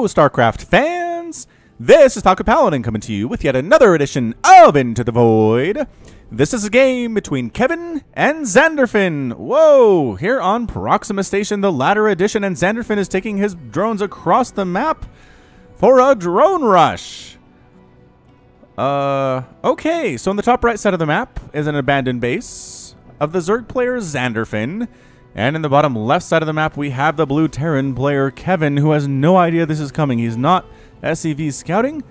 Hello, StarCraft fans! This is Falcon Paladin coming to you with yet another edition of Into the Void. This is a game between Kevin and Zanderfin. Whoa! Here on Proxima Station, the latter edition, and Zanderfin is taking his drones across the map for a drone rush. Uh, okay, so on the top right side of the map is an abandoned base of the Zerg player Zanderfin. And in the bottom left side of the map, we have the blue Terran player, Kevin, who has no idea this is coming. He's not SCV scouting.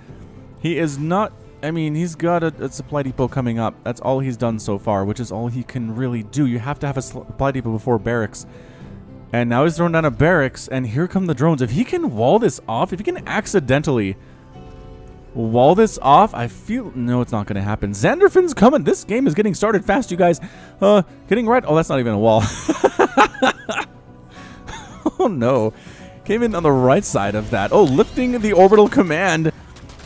He is not, I mean, he's got a, a, supply depot coming up. That's all he's done so far, which is all he can really do. You have to have a supply depot before barracks. And now he's thrown down a barracks, and here come the drones. If he can wall this off, if he can accidentally wall this off. I feel... No, it's not going to happen. Zanderfin's coming. This game is getting started fast, you guys. Uh, getting right... Oh, that's not even a wall. oh, no. Came in on the right side of that. Oh, lifting the orbital command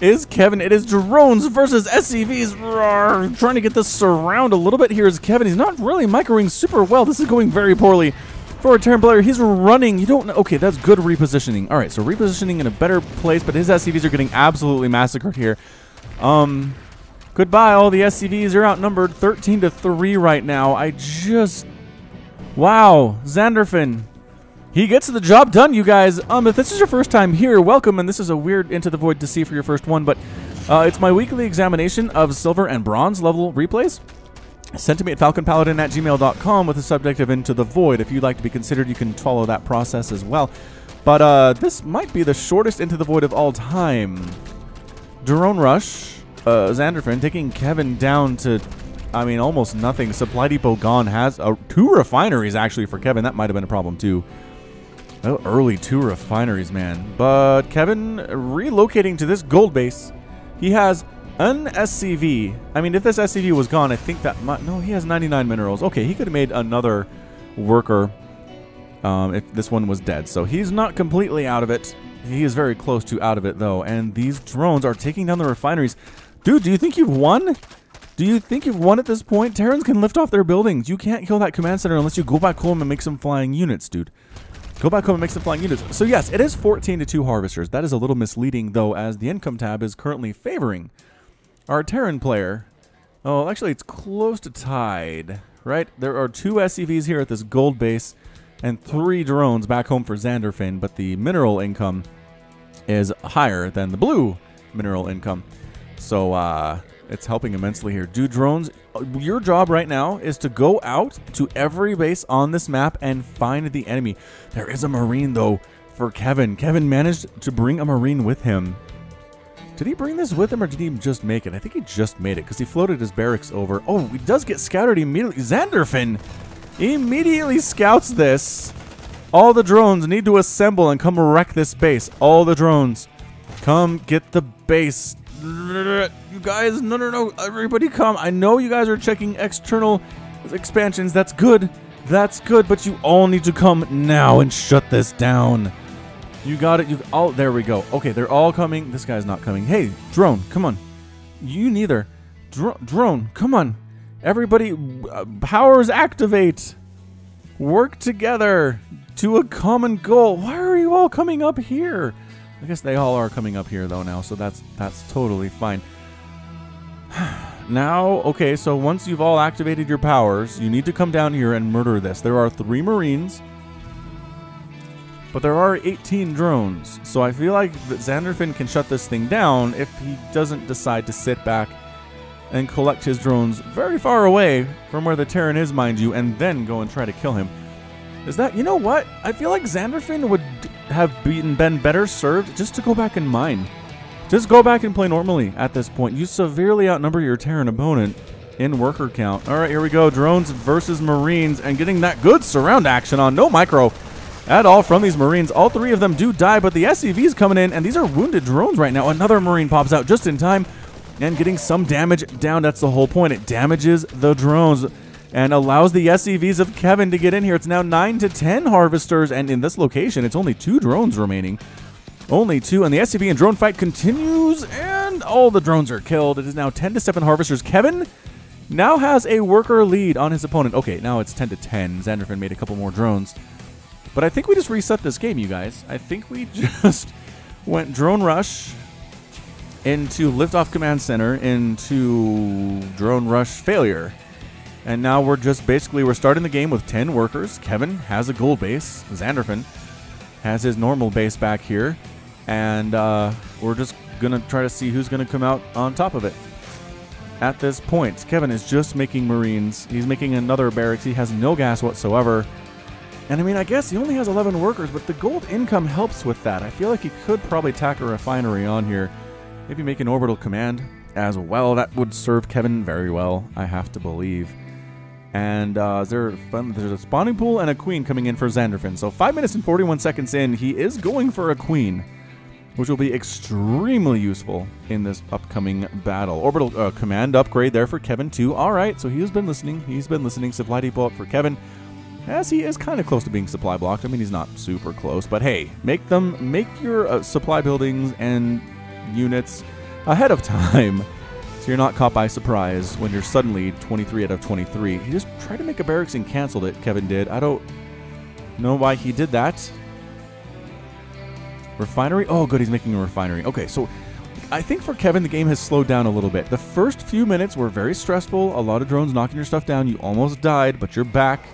is Kevin. It is drones versus SCVs. Roar. Trying to get this surround a little bit here is Kevin. He's not really microing super well. This is going very poorly for a Terran player. He's running. You don't. Okay, that's good repositioning. All right, so repositioning in a better place, but his SCVs are getting absolutely massacred here. Um, goodbye, all the SCVs are outnumbered 13 to 3 right now. I just... Wow, Zanderfin. He gets the job done, you guys. Um, if this is your first time here, welcome, and this is a weird Into the Void to see for your first one, but uh, it's my weekly examination of silver and bronze level replays. Send to me at falconpaladin at gmail.com with the subject of Into the Void. If you'd like to be considered, you can follow that process as well. But uh, this might be the shortest Into the Void of all time. Drone Rush, uh, Zanderfin taking Kevin down to, I mean, almost nothing. Supply Depot gone has uh, two refineries, actually, for Kevin. That might have been a problem, too. Oh, early two refineries, man. But Kevin relocating to this gold base. He has an SCV. I mean, if this SCV was gone, I think that might... No, he has 99 minerals. Okay, he could have made another worker um, if this one was dead. So he's not completely out of it. He is very close to out of it, though. And these drones are taking down the refineries. Dude, do you think you've won? Do you think you've won at this point? Terrans can lift off their buildings. You can't kill that command center unless you go back home and make some flying units, dude. Go back home and make some flying units. So yes, it is 14 to 2 harvesters. That is a little misleading, though, as the income tab is currently favoring our Terran player. Oh, actually, it's close to tied, right? There are two SCVs here at this gold base and three drones back home for Zanderfin, but the mineral income is higher than the blue mineral income. So uh, it's helping immensely here. Do drones, your job right now is to go out to every base on this map and find the enemy. There is a Marine, though, for Kevin. Kevin managed to bring a Marine with him did he bring this with him or did he just make it? I think he just made it because he floated his barracks over. Oh, he does get scouted immediately. Zanderfin immediately scouts this. All the drones need to assemble and come wreck this base. All the drones. Come get the base. You guys, no, no, no. Everybody come. I know you guys are checking external expansions. That's good. That's good. But you all need to come now and shut this down. You got it. You oh, there we go. Okay, they're all coming. This guy's not coming. Hey, drone, come on. You neither. Dro drone, come on. Everybody, uh, powers activate. Work together to a common goal. Why are you all coming up here? I guess they all are coming up here though now, so that's that's totally fine. now, okay, so once you've all activated your powers, you need to come down here and murder this. There are three Marines but there are 18 drones, so I feel like Zanderfin can shut this thing down if he doesn't decide to sit back and collect his drones very far away from where the Terran is, mind you, and then go and try to kill him. Is that, you know what? I feel like Zanderfin would have beaten, been better served just to go back and mine. Just go back and play normally at this point. You severely outnumber your Terran opponent in worker count. All right, here we go. Drones versus Marines and getting that good surround action on. No micro at all from these Marines. All three of them do die, but the SCV is coming in, and these are wounded drones right now. Another Marine pops out just in time and getting some damage down. That's the whole point. It damages the drones and allows the SCVs of Kevin to get in here. It's now 9 to 10 harvesters, and in this location, it's only two drones remaining. Only two, and the SCV and drone fight continues, and all the drones are killed. It is now 10 to 7 harvesters. Kevin now has a worker lead on his opponent. Okay, now it's 10 to 10. Zanderfin made a couple more drones. But I think we just reset this game, you guys. I think we just went drone rush into liftoff command center into drone rush failure. And now we're just basically we're starting the game with 10 workers. Kevin has a gold base. Zanderfin has his normal base back here. And uh, we're just going to try to see who's going to come out on top of it. At this point, Kevin is just making Marines. He's making another barracks. He has no gas whatsoever. And I mean, I guess he only has 11 workers, but the gold income helps with that. I feel like he could probably tack a refinery on here. Maybe make an orbital command as well. That would serve Kevin very well, I have to believe. And uh, there fun, there's a spawning pool and a queen coming in for Zanderfin. So 5 minutes and 41 seconds in, he is going for a queen, which will be extremely useful in this upcoming battle. Orbital uh, command upgrade there for Kevin too. All right, so he's been listening. He's been listening. Supply depot for Kevin as he is kind of close to being supply blocked. I mean, he's not super close, but hey, make them make your uh, supply buildings and units ahead of time, so you're not caught by surprise when you're suddenly 23 out of 23. He just tried to make a barracks and canceled it. Kevin did. I don't know why he did that. Refinery. Oh, good. He's making a refinery. Okay, so I think for Kevin, the game has slowed down a little bit. The first few minutes were very stressful. A lot of drones knocking your stuff down. You almost died, but you're back.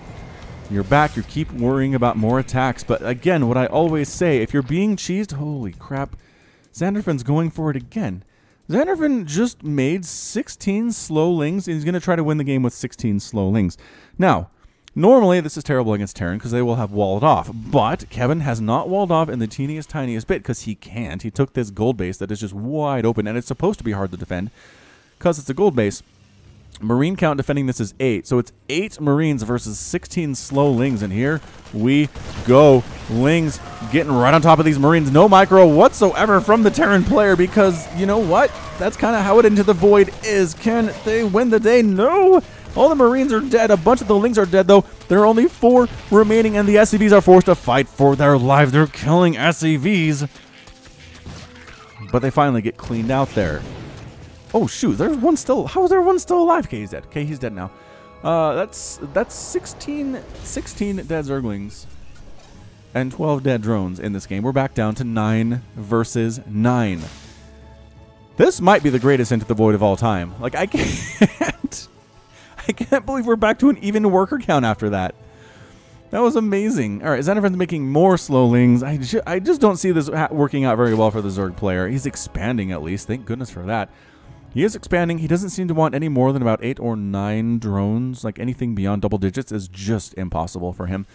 You're back. You keep worrying about more attacks. But again, what I always say, if you're being cheesed, holy crap, Zanderfin's going for it again. Zanderfin just made 16 slowlings, and he's going to try to win the game with 16 slowlings. Now, normally this is terrible against Terran because they will have walled off, but Kevin has not walled off in the teeniest, tiniest bit because he can't. He took this gold base that is just wide open, and it's supposed to be hard to defend because it's a gold base. Marine count defending this is 8. So it's 8 Marines versus 16 slow Lings. And here we go. Lings getting right on top of these Marines. No micro whatsoever from the Terran player because, you know what? That's kind of how it into the void is. Can they win the day? No. All the Marines are dead. A bunch of the Lings are dead, though. There are only four remaining, and the SCVs are forced to fight for their lives. They're killing SCVs. But they finally get cleaned out there. Oh shoot, there's one still. How is there one still alive? Okay, he's dead. Okay, he's dead now. Uh, that's that's 16, 16 dead Zerglings and 12 dead drones in this game. We're back down to 9 versus 9. This might be the greatest Into the Void of all time. Like, I can't... I can't believe we're back to an even worker count after that. That was amazing. All right, Zanderfin's making more slowlings. I, ju I just don't see this working out very well for the Zerg player. He's expanding at least. Thank goodness for that. He is expanding. He doesn't seem to want any more than about eight or nine drones. Like anything beyond double digits is just impossible for him.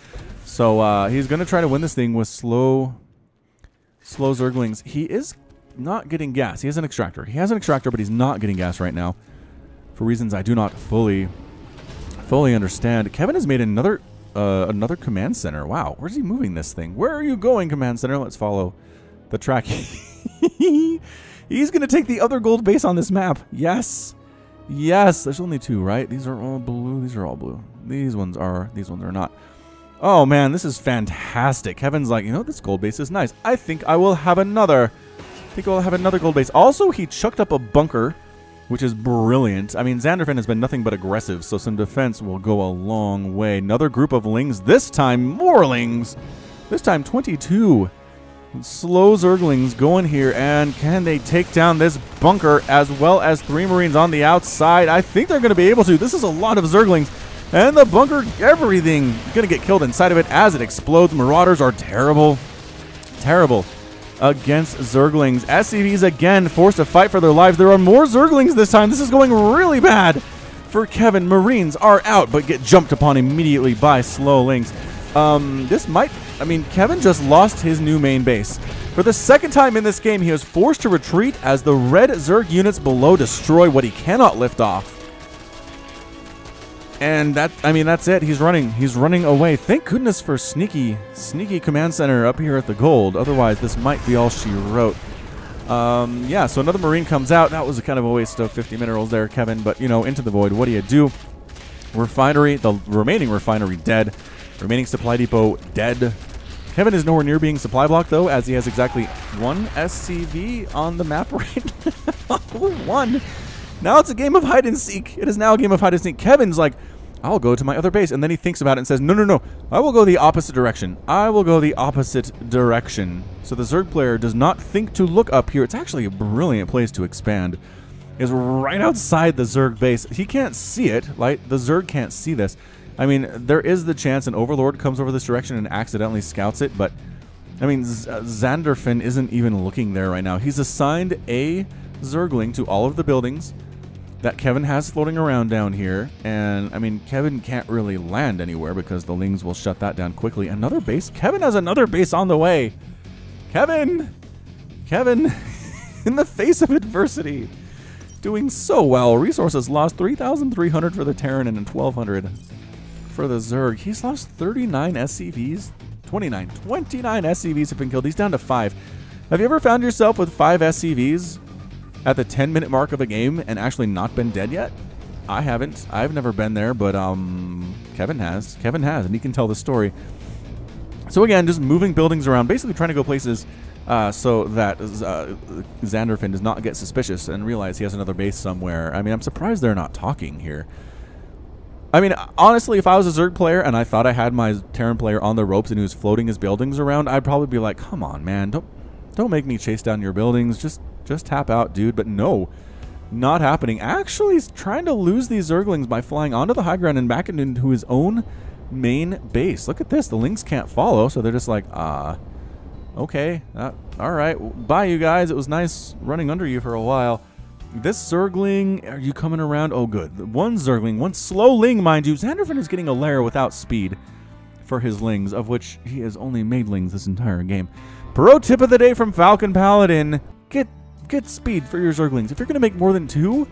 So uh, he's going to try to win this thing with slow, slow Zerglings. He is not getting gas. He has an extractor. He has an extractor, but he's not getting gas right now for reasons I do not fully, fully understand. Kevin has made another, uh, another command center. Wow, where's he moving this thing? Where are you going, command center? Let's follow the track. He's going to take the other gold base on this map. Yes. Yes. There's only two, right? These are all blue. These are all blue. These ones are. These ones are not. Oh, man. This is fantastic. Kevin's like, you know, this gold base is nice. I think I will have another. I think I'll have another gold base. Also, he chucked up a bunker, which is brilliant. I mean, Zanderfin has been nothing but aggressive, so some defense will go a long way. Another group of lings. This time, more lings. This time, 22. Slow Zerglings going here, and can they take down this bunker as well as three Marines on the outside? I think they're going to be able to. This is a lot of Zerglings, and the bunker, everything going to get killed inside of it as it explodes. Marauders are terrible, terrible against Zerglings. SCVs again forced to fight for their lives. There are more Zerglings this time. This is going really bad for Kevin. Marines are out, but get jumped upon immediately by Slow Lings. Um, this might I mean, Kevin just lost his new main base. For the second time in this game, he was forced to retreat as the red Zerg units below destroy what he cannot lift off. And that, I mean, that's it. He's running. He's running away. Thank goodness for sneaky, sneaky command center up here at the gold. Otherwise, this might be all she wrote. Um, yeah, so another Marine comes out. That was a kind of a waste of 50 minerals there, Kevin. But, you know, into the void. What do you do? Refinery, the remaining refinery dead. Remaining supply depot dead. Kevin is nowhere near being supply blocked, though, as he has exactly one SCV on the map right now. one. Now it's a game of hide and seek. It is now a game of hide and seek. Kevin's like I'll go to my other base. And then he thinks about it and says, no, no, no. I will go the opposite direction. I will go the opposite direction. So the Zerg player does not think to look up here. It's actually a brilliant place to expand. Is right outside the Zerg base. He can't see it. Like, the Zerg can't see this. I mean, there is the chance an Overlord comes over this direction and accidentally scouts it, but I mean, Z uh, Zanderfin isn't even looking there right now. He's assigned a Zergling to all of the buildings that Kevin has floating around down here. And, I mean, Kevin can't really land anywhere because the Lings will shut that down quickly. Another base? Kevin has another base on the way. Kevin! Kevin, in the face of adversity, doing so well. Resources lost 3,300 for the Terran and 1,200 for the Zerg. He's lost 39 SCVs. 29. 29 SCVs have been killed. He's down to 5. Have you ever found yourself with 5 SCVs at the 10 minute mark of a game and actually not been dead yet? I haven't. I've never been there, but um, Kevin has. Kevin has, and he can tell the story. So again, just moving buildings around, basically trying to go places uh, so that uh, Zanderfin does not get suspicious and realize he has another base somewhere. I mean, I'm surprised they're not talking here. I mean, honestly, if I was a Zerg player and I thought I had my Terran player on the ropes and he was floating his buildings around, I'd probably be like, "Come on, man, don't don't make me chase down your buildings. Just just tap out, dude." But no, not happening. Actually, he's trying to lose these Zerglings by flying onto the high ground and back into his own main base. Look at this. The Lings can't follow, so they're just like, ah, uh, okay, uh, all right, bye, you guys. It was nice running under you for a while. This Zergling, are you coming around? Oh, good. One Zergling, one slow Ling, mind you. Zanderfin is getting a lair without speed for his Lings, of which he has only made Lings this entire game. Pro tip of the day from Falcon Paladin. Get get speed for your Zerglings. If you're going to make more than two,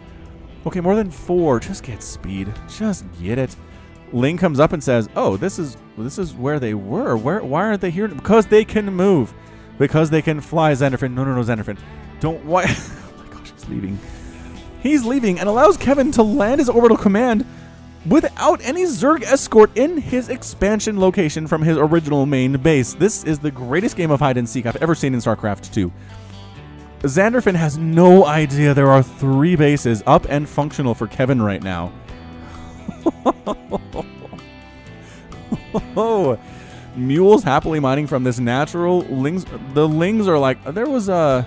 okay, more than four, just get speed. Just get it. Ling comes up and says, "Oh, this is this is where they were. Where why aren't they here? Because they can move. Because they can fly, Zanderfin. No, no, no, Zanderfin. Don't why He's leaving. He's leaving and allows Kevin to land his orbital command without any Zerg escort in his expansion location from his original main base. This is the greatest game of hide and seek I've ever seen in StarCraft 2. Zanderfin has no idea there are three bases up and functional for Kevin right now. oh, mules happily mining from this natural lings. The lings are like there was a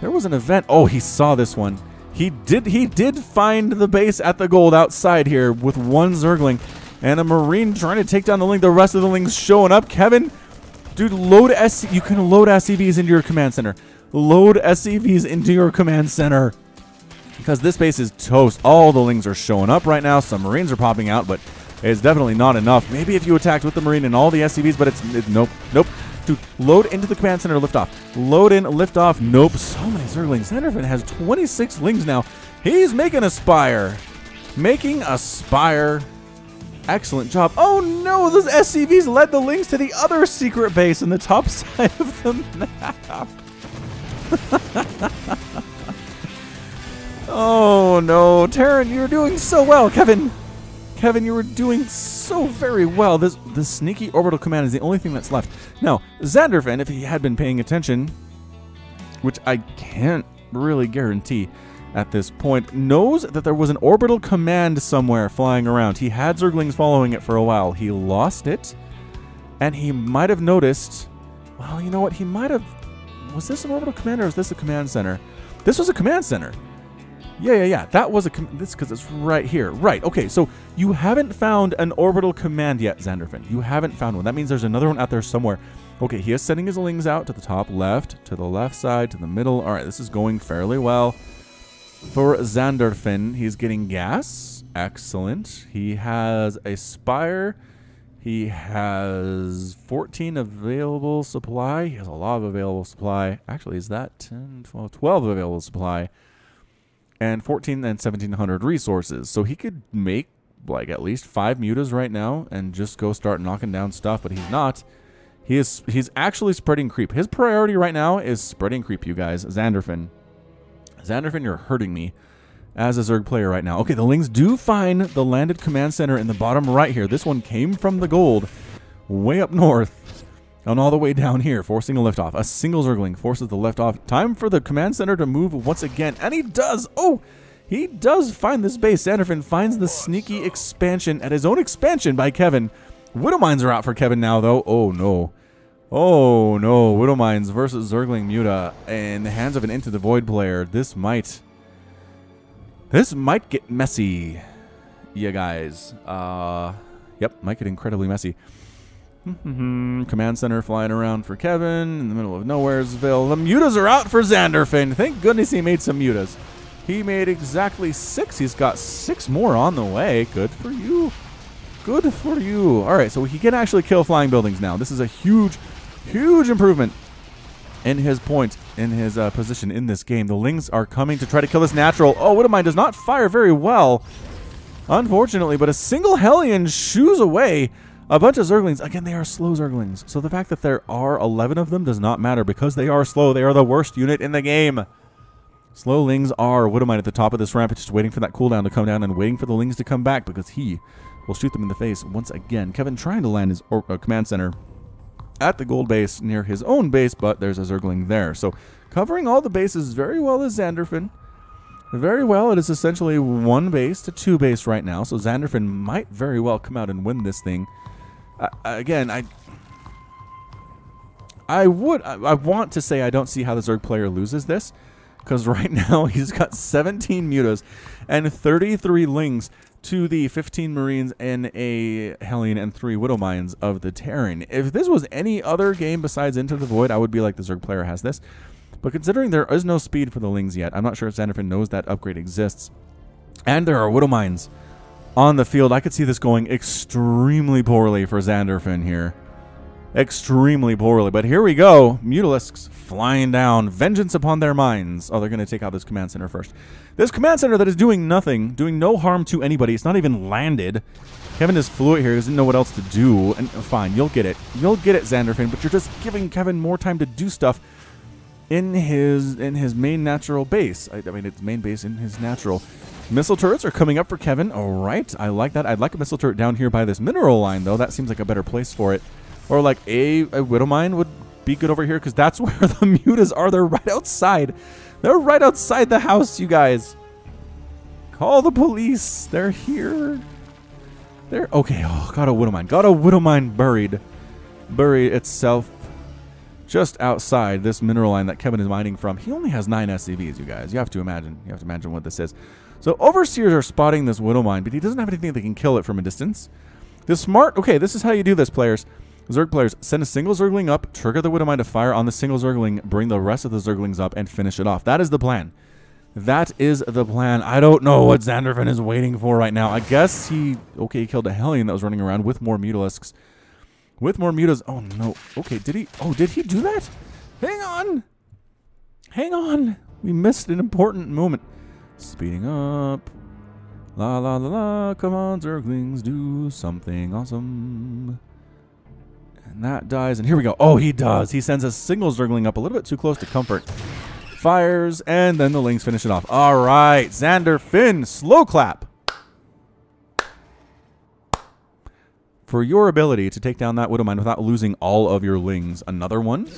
there was an event. Oh, he saw this one. He did he did find the base at the gold outside here with one Zergling and a Marine trying to take down the Ling. The rest of the Lings showing up. Kevin, dude, load SC. You can load SCVs into your command center. Load SCVs into your command center because this base is toast. All the Lings are showing up right now. Some Marines are popping out, but it's definitely not enough. Maybe if you attacked with the Marine and all the SCVs, but it's it, nope, nope. Dude, load into the command center, lift off. Load in, lift off. Nope. So many Zerglings. Zanderfin has 26 Lings now. He's making a Spire. Making a Spire. Excellent job. Oh no, those SCVs led the Lings to the other secret base in the top side of the map. oh no, Terran, you're doing so well, Kevin. Kevin, you were doing so very well. This the sneaky orbital command is the only thing that's left. Now, Zanderfin, if he had been paying attention, which I can't really guarantee at this point, knows that there was an orbital command somewhere flying around. He had Zerglings following it for a while. He lost it, and he might have noticed. Well, you know what? He might have. Was this an orbital command or was this a command center? This was a command center. Yeah, yeah, yeah. That was a this because it's right here. Right. Okay. So you haven't found an orbital command yet, Zanderfin. You haven't found one. That means there's another one out there somewhere. Okay. He is sending his lings out to the top left, to the left side, to the middle. All right. This is going fairly well for Zanderfin. He's getting gas. Excellent. He has a spire. He has 14 available supply. He has a lot of available supply. Actually, is that 10, 12, 12 available supply? And 14 and 1700 resources. So he could make like at least five mutas right now and just go start knocking down stuff, but he's not. He is he's actually spreading creep. His priority right now is spreading creep, you guys. Zanderfin. Zanderfin, you're hurting me as a Zerg player right now. Okay, the Lings do find the landed command center in the bottom right here. This one came from the gold way up north and all the way down here, forcing a liftoff. A single Zergling forces the liftoff. Time for the command center to move once again, and he does. Oh, He does find this base. Zanderfin finds the sneaky expansion at his own expansion by Kevin. Widowmines are out for Kevin now, though. Oh, no. Oh, no. Widowmines versus Zergling Muta in the hands of an Into the Void player. This might... This might get messy, you guys. Uh, yep, might get incredibly messy. Command center flying around for Kevin in the middle of Nowheresville. The mutas are out for Zanderfin. Thank goodness he made some mutas. He made exactly six. He's got six more on the way. Good for you. Good for you. All right, so he can actually kill flying buildings now. This is a huge, huge improvement in his point, in his uh, position in this game. The Lings are coming to try to kill this natural. Oh, Widowmine does not fire very well, unfortunately, but a single Hellion shoos away a bunch of Zerglings. Again, they are slow Zerglings, so the fact that there are 11 of them does not matter because they are slow. They are the worst unit in the game. Slow Lings are Widowmine at the top of this ramp, just waiting for that cooldown to come down and waiting for the Lings to come back because he will shoot them in the face once again. Kevin trying to land his or, uh, command center at the gold base near his own base, but there's a Zergling there. So covering all the bases very well is Zanderfin. Very well. It is essentially one base to two base right now, so Zanderfin might very well come out and win this thing. Again, I I would I, I, want to say I don't see how the Zerg player loses this, because right now he's got 17 mutas and 33 lings to the 15 Marines and a Hellion and three widow mines of the Terran. If this was any other game besides Into the Void, I would be like the Zerg player has this. But considering there is no speed for the Lings yet, I'm not sure if Zanderfin knows that upgrade exists. And there are Widowmines on the field. I could see this going extremely poorly for Zanderfin here. Extremely poorly. But here we go. Mutalisks flying down. Vengeance upon their minds. Oh, they're going to take out this command center first. This command center that is doing nothing, doing no harm to anybody. It's not even landed. Kevin just flew it here. He doesn't know what else to do. And uh, fine, you'll get it. You'll get it, Zanderfin. But you're just giving Kevin more time to do stuff in his in his main natural base. I, I mean, it's main base in his natural. Missile turrets are coming up for Kevin. All right, I like that. I'd like a missile turret down here by this mineral line, though. That seems like a better place for it. Or like a, a widow mine would be good over here because that's where the mutas are. They're right outside. They're right outside the house, you guys. Call the police. They're here. They're okay. Oh, got a widow mine. Got a widow mine buried. Buried itself just outside this mineral line that Kevin is mining from. He only has nine SCVs, you guys. You have to imagine. You have to imagine what this is. So overseers are spotting this widow mine, but he doesn't have anything that can kill it from a distance. The smart. Okay, this is how you do this, players. Zerg players, send a single Zergling up, trigger the Widowmine to fire on the single Zergling, bring the rest of the Zerglings up, and finish it off. That is the plan. That is the plan. I don't know what Zanderfin is waiting for right now. I guess he, okay, he killed a Hellion that was running around with more Mutalisks. With more Mutas. Oh, no. Okay, did he, oh, did he do that? Hang on. Hang on. We missed an important moment. Speeding up. La la la la. Come on, Zerglings, do something awesome. And that dies. And here we go. Oh, he does. He sends a single Zergling up a little bit too close to comfort. Fires, and then the Lings finish it off. All right. Zanderfin, slow clap. For your ability to take down that Widowmine without losing all of your Lings. Another one.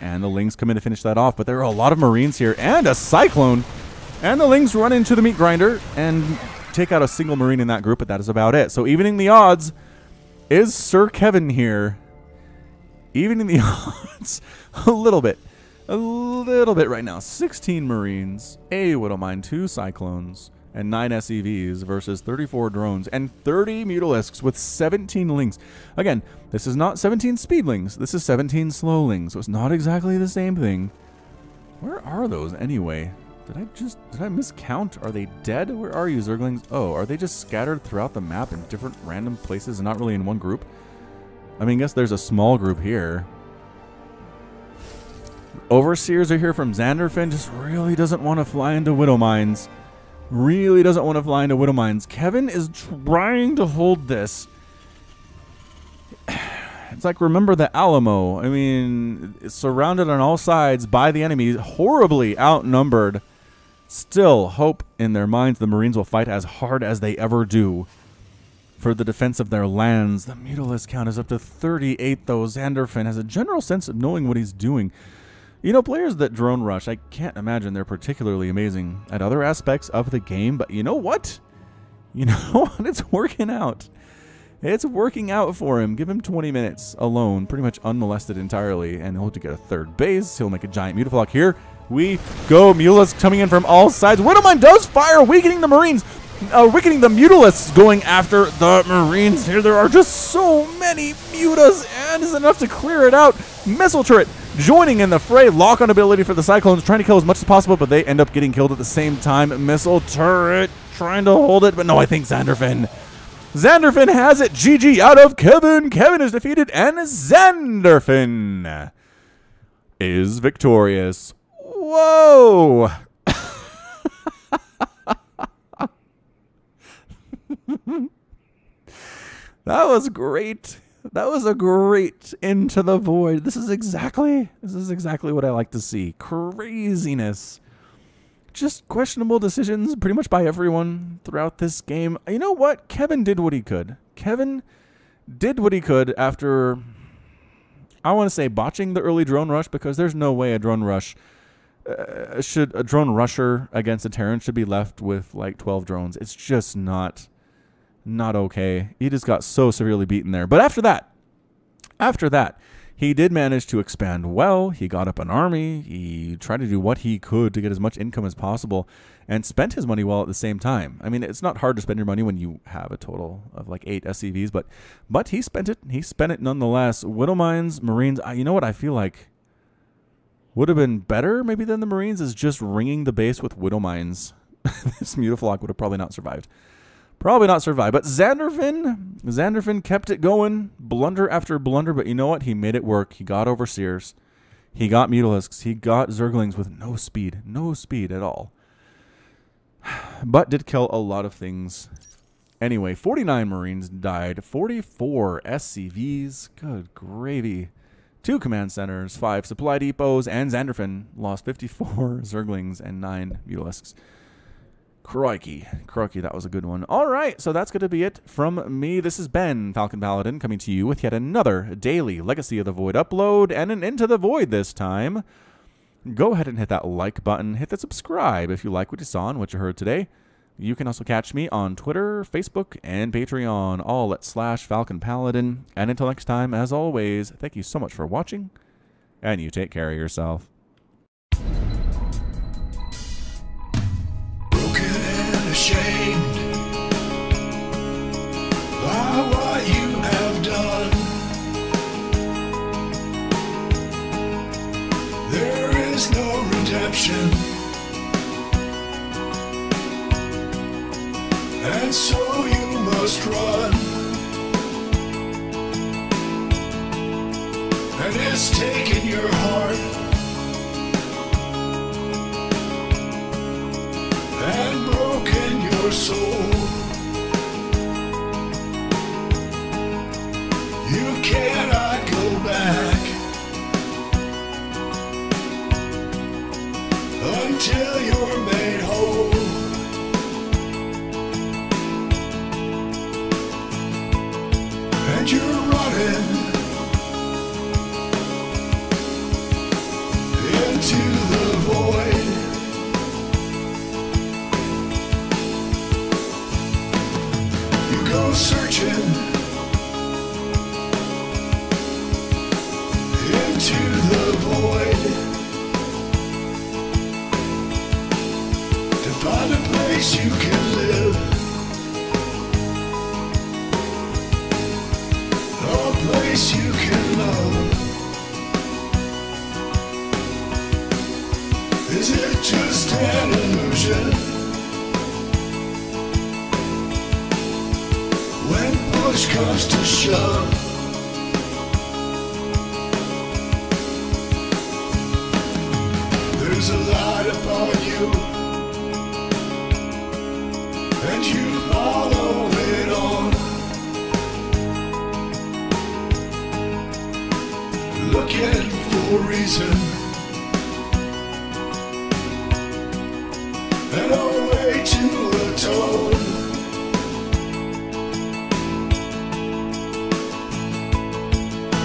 And the Lings come in to finish that off. But there are a lot of Marines here. And a Cyclone. And the Lings run into the Meat Grinder and take out a single Marine in that group. But that is about it. So evening the odds is Sir Kevin here? Even in the odds, a little bit. A little bit right now. 16 Marines, a Widowmine, 2 Cyclones, and 9 SCVs versus 34 drones and 30 Mutalisks with 17 Lings. Again, this is not 17 Speedlings. This is 17 Slowlings, so it's not exactly the same thing. Where are those anyway? Did I just, did I miscount? Are they dead? Where are you, Zerglings? Oh, are they just scattered throughout the map in different random places and not really in one group? I mean, I guess there's a small group here. Overseers are here from Zanderfin, just really doesn't want to fly into Widow Mines. Really doesn't want to fly into Widow Mines. Kevin is trying to hold this. It's like remember the Alamo. I mean, surrounded on all sides by the enemy, horribly outnumbered. Still, hope in their minds the Marines will fight as hard as they ever do for the defense of their lands. The Mutalisk count is up to 38, though. Zanderfin has a general sense of knowing what he's doing. You know, players that drone rush, I can't imagine they're particularly amazing at other aspects of the game, but you know what? You know what? It's working out. It's working out for him. Give him 20 minutes alone, pretty much unmolested entirely, and he'll get a third base. He'll make a giant Mutaflok here. We go. Mutalisks coming in from all sides. Widowmine does fire, weakening the Marines. Uh, weakening the Mutalisks going after the Marines. Here there are just so many Mutas, and is enough to clear it out. Missile turret joining in the fray. Lock on ability for the Cyclones, trying to kill as much as possible, but they end up getting killed at the same time. Missile turret trying to hold it, but no, I think Zanderfin Zanderfin has it. GG out of Kevin. Kevin is defeated, and Zanderfin is victorious. Whoa! that was great. That was a great into the void. This is exactly this is exactly what I like to see. Craziness just questionable decisions pretty much by everyone throughout this game. You know what? Kevin did what he could. Kevin did what he could after, I want to say, botching the early drone rush because there's no way a drone rush uh, should a drone rusher against a Terran should be left with like 12 drones. It's just not not okay. He just got so severely beaten there. But after that, after that, he did manage to expand well. He got up an army. He tried to do what he could to get as much income as possible and spent his money well at the same time. I mean, it's not hard to spend your money when you have a total of like eight SCVs, but but he spent it. He spent it nonetheless. Widow Mines, Marines, I, you know what? I feel like would have been better maybe than the Marines is just ringing the base with Widow Mines. this Mutaflok would have probably not survived. Probably not survived. But Zanderfin, Zanderfin kept it going, blunder after blunder. But you know what? He made it work. He got Overseers. He got Mutalisks. He got Zerglings with no speed. No speed at all. But did kill a lot of things. Anyway, 49 Marines died. 44 SCVs. Good gravy. Two command centers, five supply depots, and Zanderfin lost 54 Zerglings and nine Mutalisks. Crikey. Crikey, that was a good one. All right, so that's going to be it from me. This is Ben, Falcon Paladin, coming to you with yet another daily Legacy of the Void upload and an Into the Void this time. Go ahead and hit that like button. Hit that subscribe if you like what you saw and what you heard today. You can also catch me on Twitter, Facebook, and Patreon, all at slash Falcon Paladin. And until next time, as always, thank you so much for watching, and you take care of yourself. ashamed by what you have done. There is no redemption, and so you must run. And it's taken your heart. and broken your soul. You cannot Is it just an illusion? When push comes to shove There's a light upon you And you follow it on Looking for a reason way to atone.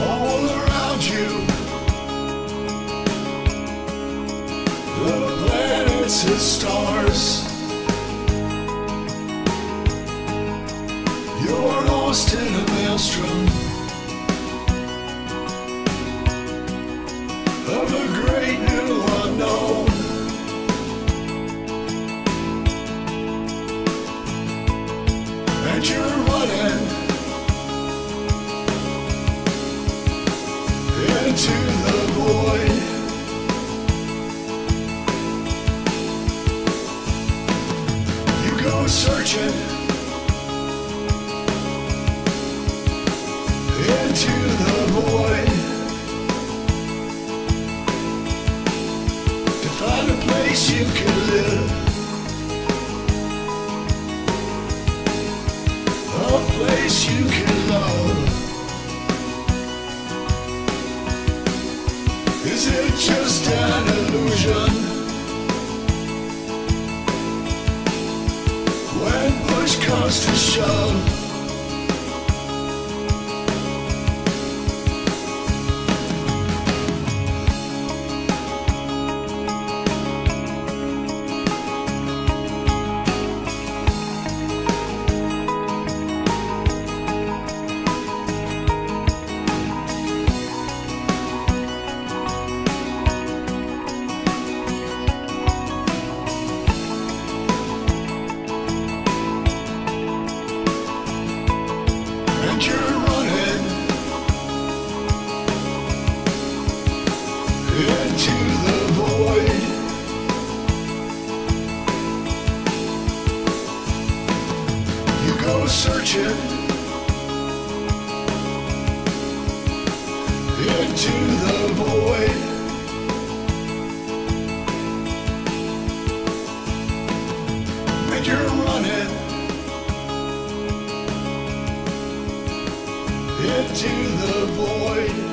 All around you, the planets and stars. You're lost in a maelstrom of a great new just an illusion. When push comes to shove. go searching into the void. And you're running into the void.